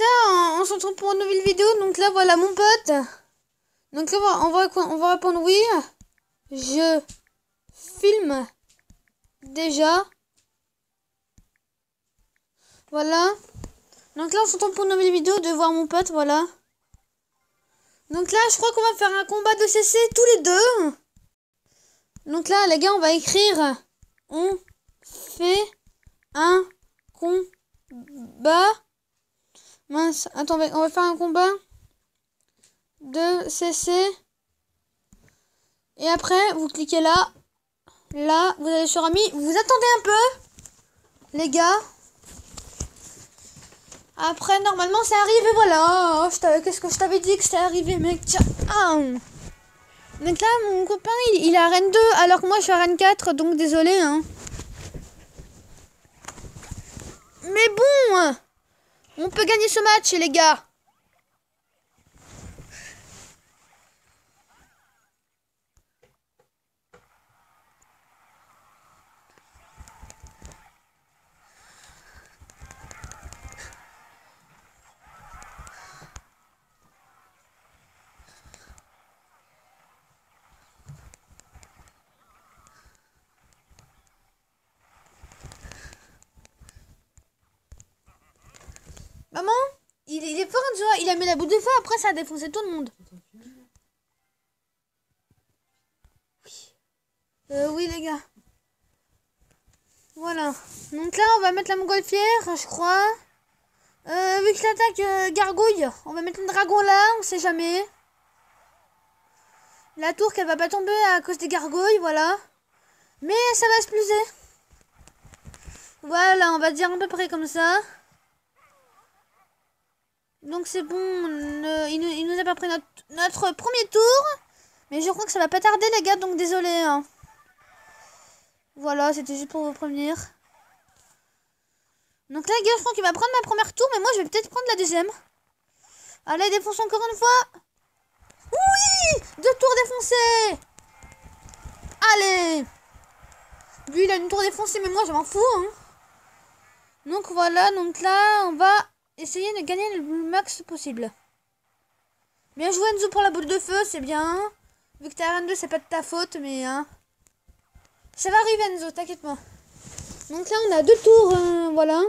là, on, on se retrouve pour une nouvelle vidéo. Donc là, voilà mon pote. Donc là, on va, on va répondre oui. Je filme déjà. Voilà. Donc là, on se pour une nouvelle vidéo de voir mon pote, voilà. Donc là, je crois qu'on va faire un combat de CC tous les deux. Donc là, les gars, on va écrire. On fait un combat. Mince, attends, on va faire un combat de CC. Et après, vous cliquez là. Là, vous allez sur Ami. Vous attendez un peu, les gars. Après, normalement, c'est arrivé, voilà. Oh, qu'est-ce que je t'avais dit que c'était arrivé, mec? Tiens. Ah. Là, mon copain, il, il est à Rennes 2, alors que moi, je suis à Rennes 4, donc désolé, hein. Mais bon On peut gagner ce match, les gars Maman il, est fort Enzo, il a mis la boule de feu, après ça a défoncé tout le monde. Oui. Euh, oui les gars. Voilà. Donc là on va mettre la montgolfière, je crois. Euh, vu que l'attaque euh, gargouille, on va mettre le dragon là, on sait jamais. La tour qu'elle va pas tomber à cause des gargouilles, voilà. Mais ça va se pluser. Voilà, on va dire à peu près comme ça. Donc c'est bon, il, nous a pas pris notre, premier tour. Mais je crois que ça va pas tarder les gars, donc désolé. Hein. Voilà, c'était juste pour vous prévenir. Donc là les gars, je crois qu'il va prendre ma première tour, mais moi je vais peut-être prendre la deuxième. Allez, défonce encore une fois. Oui Deux tours défoncées Allez Lui il a une tour défoncée, mais moi je m'en fous. Hein. Donc voilà, donc là on va Essayez de gagner le max possible. Bien joué Enzo pour la boule de feu, c'est bien. Vu que t'es à 2 c'est pas de ta faute, mais... Hein. Ça va arriver Enzo, t'inquiète pas. Donc là, on a deux tours, hein, voilà.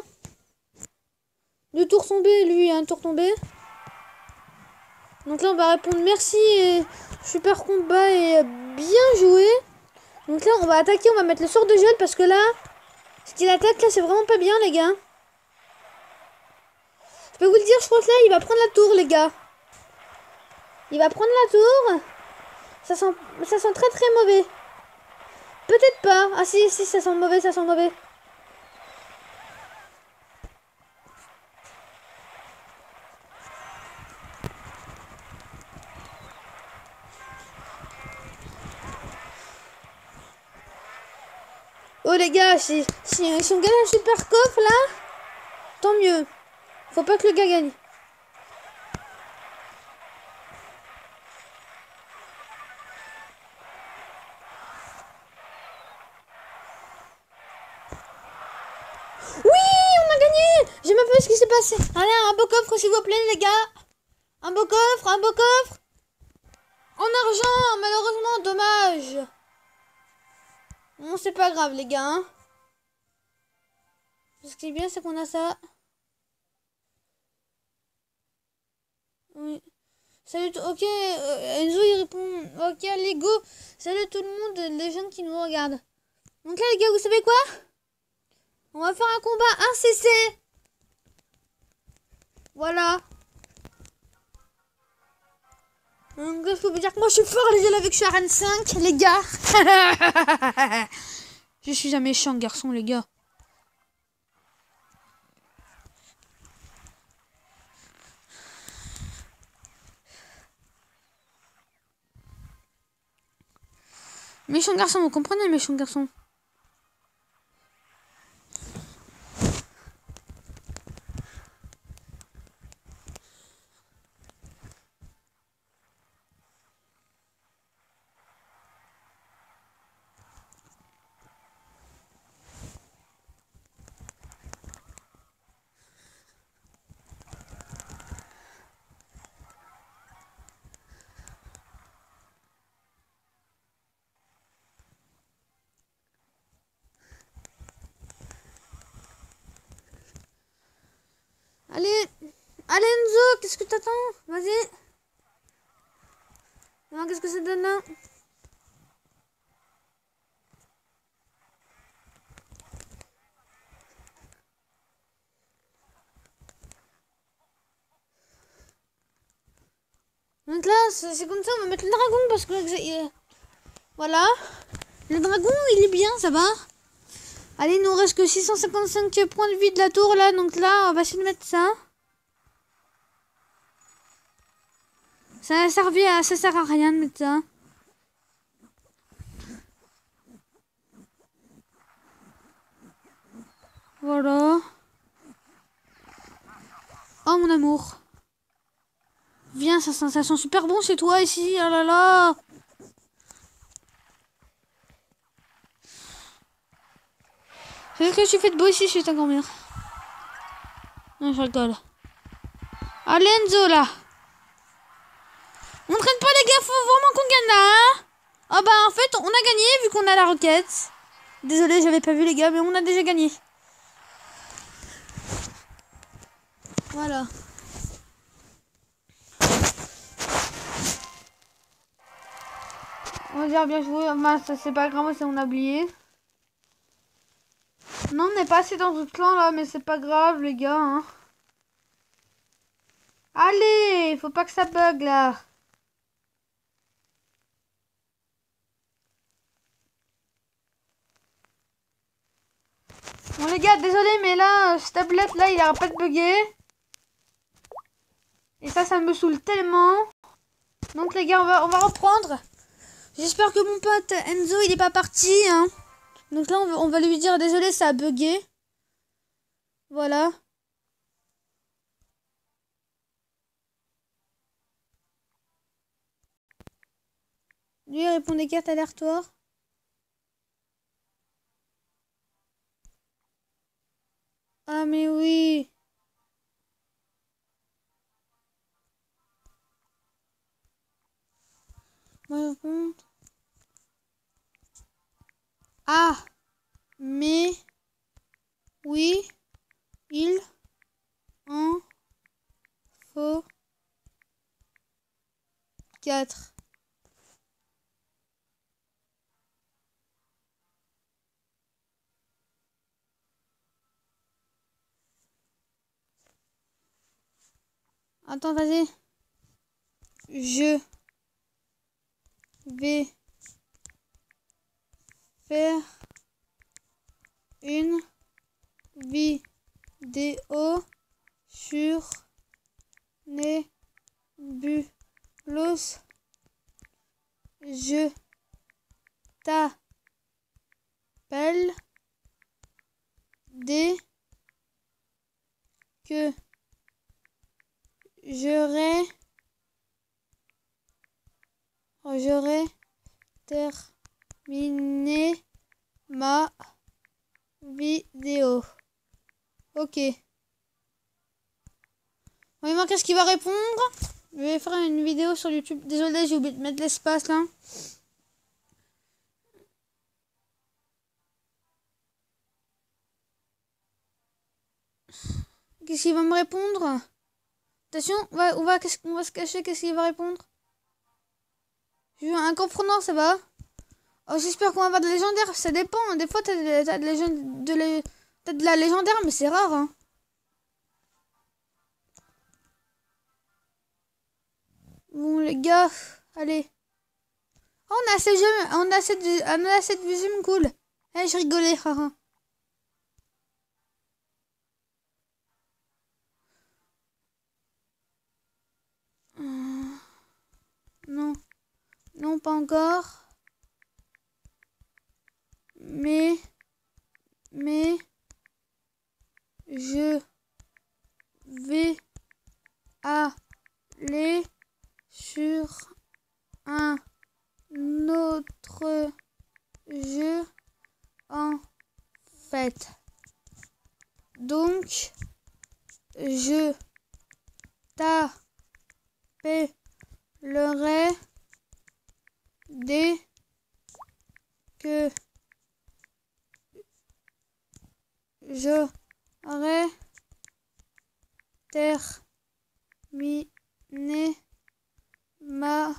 Deux tours tombés, lui, un tour tombé. Donc là, on va répondre merci et super combat et bien joué. Donc là, on va attaquer, on va mettre le sort de gel parce que là, ce qu'il attaque là, c'est vraiment pas bien, les gars peux vous le dire, je pense là, il va prendre la tour, les gars. Il va prendre la tour. Ça sent, ça sent très très mauvais. Peut-être pas. Ah si, si, ça sent mauvais, ça sent mauvais. Oh les gars, si, si, si on gagne un super coffre là, tant mieux. Faut pas que le gars gagne. Oui, on a gagné J'ai même pas ce qui s'est passé. Allez, un beau coffre s'il vous plaît les gars. Un beau coffre, un beau coffre. En argent, malheureusement, dommage. Bon, c'est pas grave les gars. Hein. Ce qui est bien, c'est qu'on a ça. Oui. Salut, ok, euh, Enzo il répond, ok, Lego, salut tout le monde, les gens qui nous regardent. Donc là les gars, vous savez quoi? On va faire un combat 1 CC. Voilà. Donc je peux vous dire que moi je suis fort les gars avec que je suis à 5, les gars. je suis un méchant garçon les gars. Méchant garçon, vous comprenez, méchant garçon? Allez Enzo, qu'est-ce que t'attends? Vas-y. Non, qu'est-ce que ça donne là Donc là, c'est comme ça, on va mettre le dragon parce que... Voilà. Le dragon, il est bien, ça va. Allez, il nous reste que 655 points de vie de la tour, là. Donc là, on va essayer de mettre ça. Ça a servi à... Ça sert à rien de mettre ça. Voilà. Oh, mon amour. Viens, ça, ça sent super bon chez toi ici. Oh là là. Qu'est-ce que tu fais de beau ici chez ta grand-mère? Non, je rigole. Allez, là. On traîne pas, les gars. Faut vraiment qu'on gagne, là. Hein ah bah, en fait, on a gagné vu qu'on a la roquette. Désolé, j'avais pas vu, les gars, mais on a déjà gagné. Voilà. On va dire bien joué. ça c'est pas grave, c'est on a oublié. Non, on n'est pas assez dans notre clan là, mais c'est pas grave les gars. Hein. Allez, faut pas que ça bug là. Bon les gars, désolé mais là, ce tablette là, il arrête pas de bugger. Et ça, ça me saoule tellement. Donc les gars, on va, on va reprendre. J'espère que mon pote Enzo, il est pas parti. Hein. Donc là, on va, lui dire désolé, ça a bugué. Voilà. Lui, il répond des cartes aléatoires. Ah, mais oui. Moi, ah, mais oui, il en faut quatre. Attends, vas-y. Je vais faire une vidéo sur Nebulos. Je t'appelle dès que j'aurai j'aurai terminé ma vidéo. Ok. il manque ce qu'il va répondre? Je vais faire une vidéo sur YouTube. Désolé, j'ai oublié de mettre l'espace là. Qu'est-ce qu'il va me répondre? Attention, on va, va, se cacher. Qu'est-ce qu'il va répondre? Veux un comprenant, ça va? Oh, j'espère qu'on va avoir de légendaire. Ça dépend. Des fois, t'as de, de, de, la légendaire, mais c'est rare. Hein. Bon, les gars, allez. Oh, on a assez de on a assez de, on a cool. Eh, je rigolais, haha. Non. Non, pas encore mais, mais, je vais aller sur un autre jeu en fait. Donc, je t'appellerai dès que j'aurai terminer ma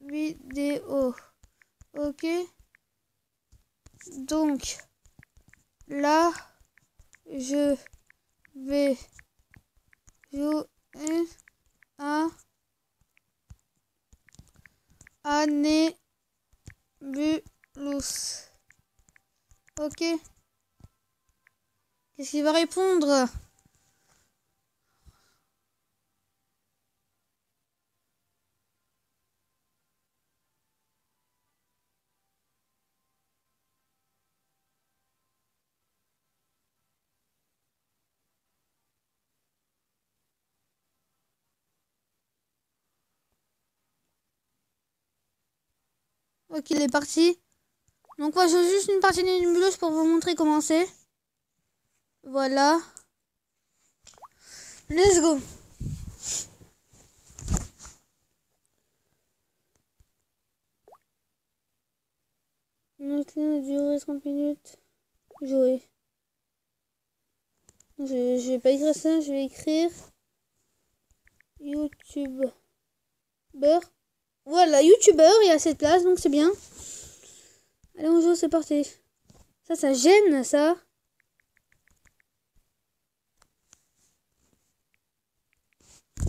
vidéo. Ok? Donc, là, je vais jouer à Année Bulus. Ok. Qu'est-ce qu'il va répondre? Ok, il est parti. Donc, moi, joue juste une partie nébuleuse pour vous montrer comment c'est. Voilà. Let's go. Là, durer 30 minutes. Jouer. Je, je vais pas écrire ça, je vais écrire YouTube. Beurre. Voilà, youtubeur, il y a cette place, donc c'est bien. Allez, on joue, c'est parti. Ça, ça gêne, ça.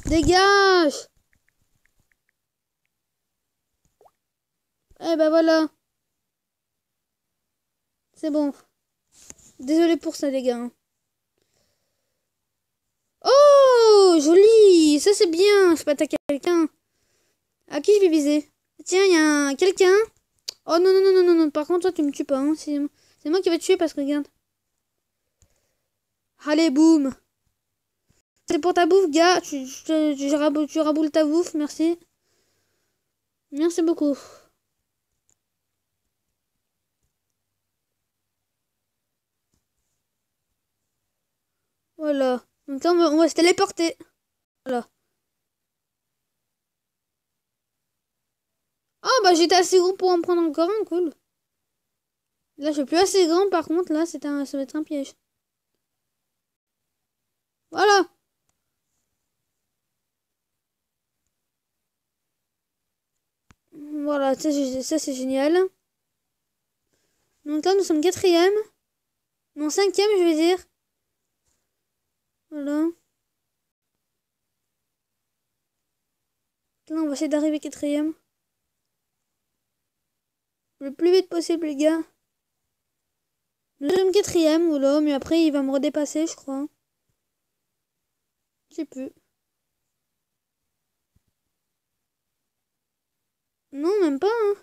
Dégage Eh ben voilà. C'est bon. Désolé pour ça, les gars. Oh, joli Ça, c'est bien. Je peux attaquer quelqu'un. À qui je vais viser? Tiens, il y a quelqu'un? Oh non, non, non, non, non, non. Par contre, toi, tu me tues pas. Hein. C'est moi qui vais te tuer parce que regarde. Allez, boum. C'est pour ta bouffe, gars. Tu, tu, tu, raboules ta bouffe, merci. Merci beaucoup. Voilà. Donc on va, on va se téléporter. Voilà. Bah j'étais assez gros pour en prendre encore un, cool. Là je suis plus assez grand par contre, là c'est un, ça va être un piège. Voilà. Voilà, ça c'est génial. Donc là nous sommes quatrième. Non, cinquième je vais dire. Voilà. Là on va essayer d'arriver quatrième. Le plus vite possible, les gars. Sommes quatrième, voilà, mais après il va me redépasser, je crois. Je sais plus. Non, même pas. Hein.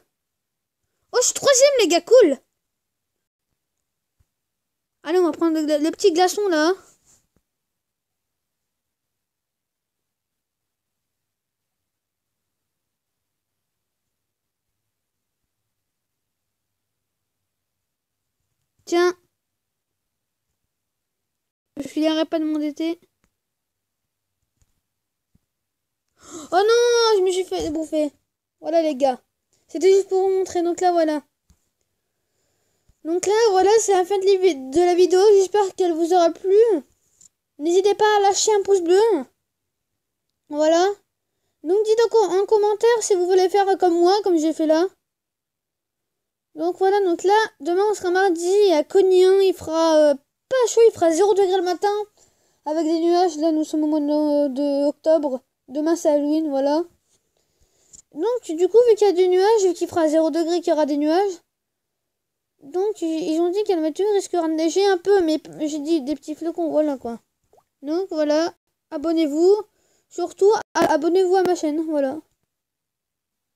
Oh, je suis troisième, les gars, cool. Allez, on va prendre le, le petit glaçon là. Tiens. Je filerai pas de été. Oh non, je me suis fait bouffer. Voilà les gars. C'était juste pour vous montrer. Donc là, voilà. Donc là, voilà, c'est la fin de la vidéo. J'espère qu'elle vous aura plu. N'hésitez pas à lâcher un pouce bleu. Voilà. Donc dites en commentaire si vous voulez faire comme moi, comme j'ai fait là. Donc voilà, donc là, demain on sera mardi à Cognin, il fera euh, pas chaud, il fera 0 degré le matin avec des nuages. Là nous sommes au mois de, octobre, demain c'est Halloween, voilà. Donc du coup, vu qu'il y a des nuages, vu qu'il fera 0 degré, qu'il y aura des nuages, donc ils ont dit qu'elle météo risquera de neiger un peu, mais j'ai dit des petits flocons, voilà quoi. Donc voilà, abonnez-vous, surtout abonnez-vous à ma chaîne, voilà.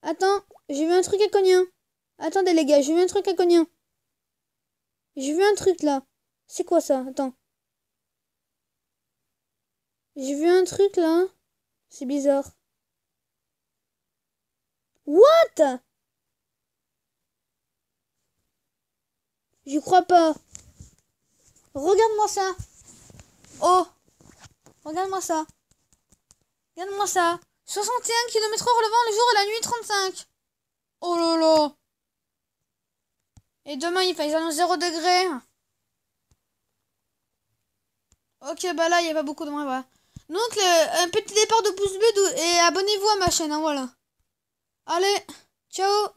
Attends, j'ai vu un truc à Cognin. Attendez les gars, j'ai vu un truc à cognien. J'ai vu un truc là. C'est quoi ça? Attends. J'ai vu un truc là. C'est bizarre. What? J'y crois pas. Regarde-moi ça. Oh. Regarde-moi ça. Regarde-moi ça. 61 km heure le vent le jour et la nuit 35. Oh là là. Et demain, il fait 0 degré. Ok, bah là, il n'y a pas beaucoup de moins. Bah. Donc, un petit départ de pouce bleu et abonnez-vous à ma chaîne, hein, voilà. Allez, ciao